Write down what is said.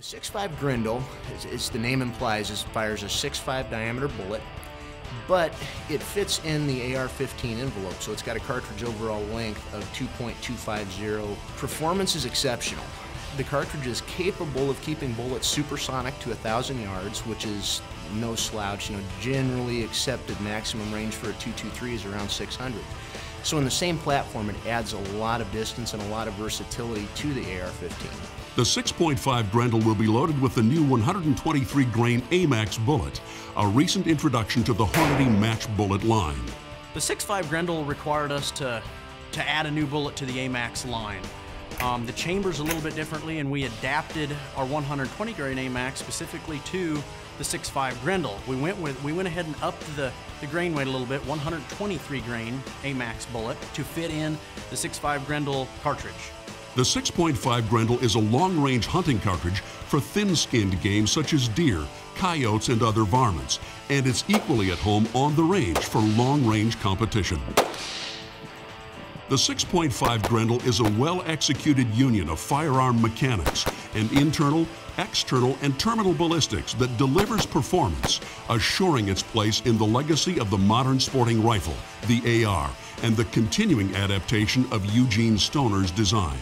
The 6.5 Grendel, as, as the name implies, is fires a 6.5 diameter bullet, but it fits in the AR-15 envelope, so it's got a cartridge overall length of 2.250. Performance is exceptional. The cartridge is capable of keeping bullets supersonic to 1,000 yards, which is no slouch. You know, generally accepted maximum range for a 223 is around 600. So in the same platform, it adds a lot of distance and a lot of versatility to the AR-15. The 6.5 Grendel will be loaded with the new 123 grain AMAX bullet, a recent introduction to the Hornady match bullet line. The 6.5 Grendel required us to, to add a new bullet to the AMAX line. Um, the chamber's a little bit differently, and we adapted our 120 grain AMAX specifically to the 6.5 Grendel. We went with we went ahead and upped the, the grain weight a little bit, 123 grain AMAX bullet to fit in the 6.5 Grendel cartridge. The 6.5 Grendel is a long-range hunting cartridge for thin-skinned game such as deer, coyotes, and other varmints, and it's equally at home on the range for long-range competition. The 6.5 Grendel is a well-executed union of firearm mechanics and internal, external, and terminal ballistics that delivers performance, assuring its place in the legacy of the modern sporting rifle, the AR, and the continuing adaptation of Eugene Stoner's design.